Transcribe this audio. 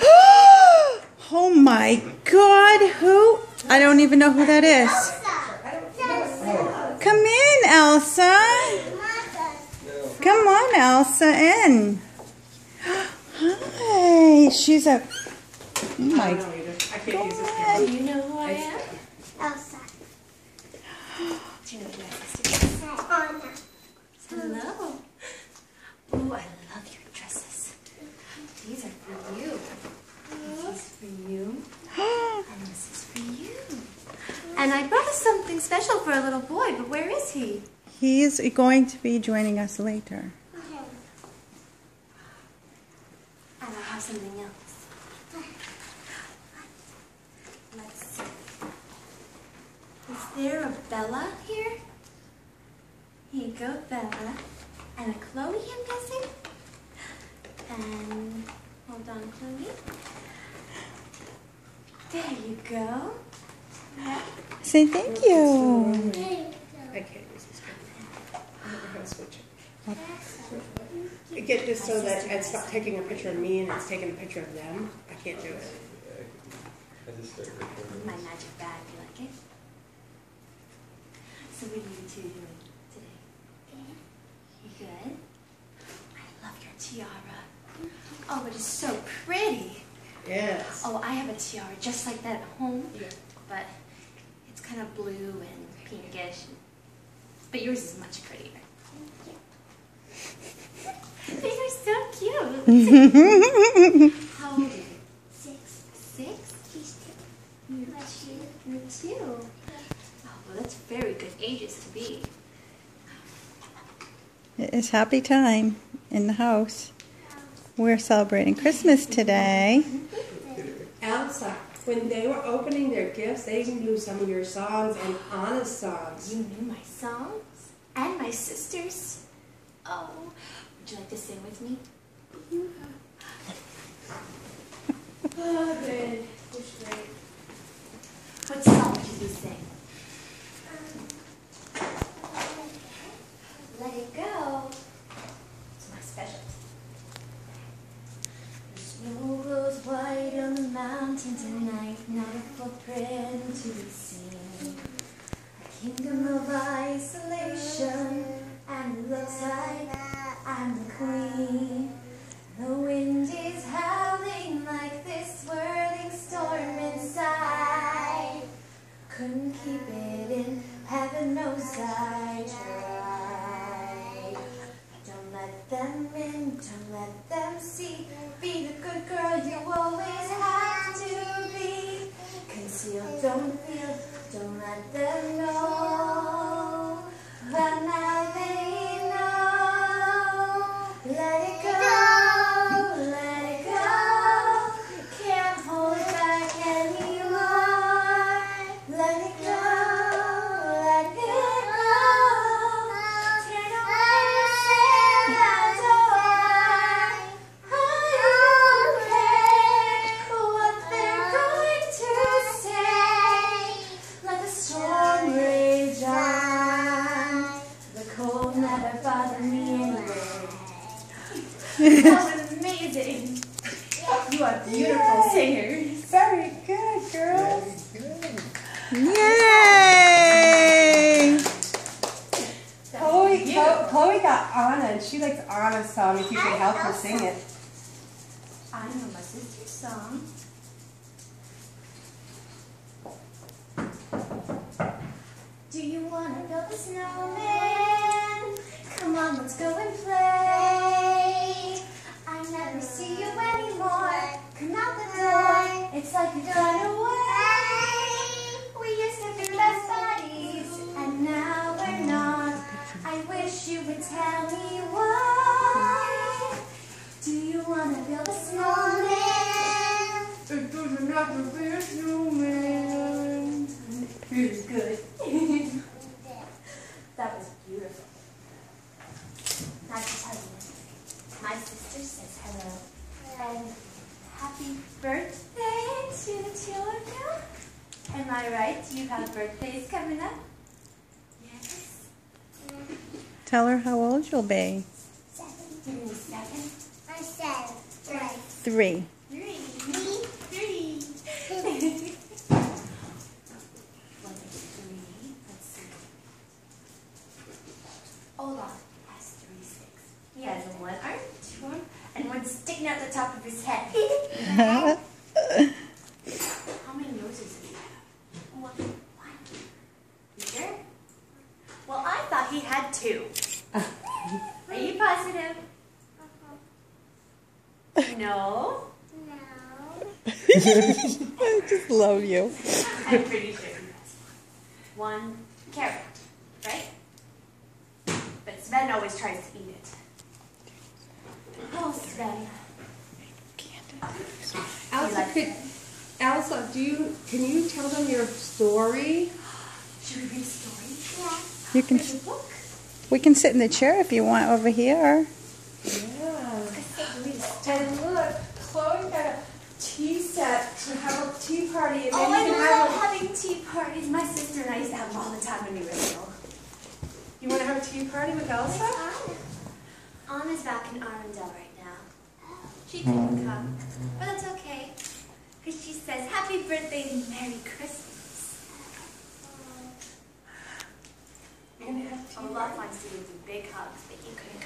oh my God, who? I don't even know who that is. Come in, Elsa. Come on, Elsa, in. Hi, she's a. Oh my can't use this God. Do you know who I am? Elsa. Do you know who my sister is? Hello. Oh, I love your dresses. These are for you. This is for you. And this is for you. And I brought us something special for a little boy, but where is he? He's going to be joining us later. And I have something else. Let's see. Is there a Bella here? Here you go, Bella. And a Chloe, I'm guessing? And hold on, Chloe. There you go. Say thank you. I can't use this camera. I don't know how to. I Get this so that it's not taking a picture of me and it's taking a picture of them. I can't do it. I just started recording. My magic bag, you like it? So what are you two doing today? You good? I love your tiara. Oh, it is so pretty. Yes. Oh, I have a tiara just like that at home, Yeah. but it's kind of blue and pinkish. But yours is much prettier. These are so cute. How old are you? Six. Six? He's two. Me What's you? Me too. Oh, well, that's very good ages to be. It's happy time in the house. We're celebrating Christmas today. Elsa, when they were opening their gifts, they knew some of your songs and Anna's songs. You knew my songs and my sisters. Oh, would you like to sing with me? Oh, good. What song did you sing? Let it go. It's my specialty. The snow glows white on the mountain tonight, not a footprint to be seen. A kingdom of isolation, and it looks like I'm the queen. The wind is howling like this swirling storm inside. Couldn't keep it in, heaven knows I Yay! Chloe, Chloe, Chloe got Anna, and she likes Anna's song. If you could help her sing it. I know my sister's song. Do you wanna build a snowman? Come on, let's go and play. I never see you anymore. Come out the door. It's like you've gone away. You have birthdays coming up? Yes. Tell her how old you'll be. Seven. Seven. I said Three. Three. Three. Hold on. Three, six. He has one arm, two arm, and one sticking out the top of his head. No. No. I just love you. I'm pretty sure he has one. One carrot, right? But Sven always tries to eat it. Oh, Sven. Elsa, could, Elsa, do you, can you tell them your story? Should we read a story? Yeah. You can. A book? We can sit in the chair if you want over here. Yeah. Read a And look, Chloe got a tea set to have a tea party, and Oh, then I you can love have. having tea parties. My sister and I used to have them all the time when we were little. You want to have a tea party with Elsa? Anna's back in Arendelle right now. She hmm. couldn't come, but that's okay. Because she says, Happy birthday and Merry Christmas. You're gonna have tea. Oh, love wants to give you big hugs, but you couldn't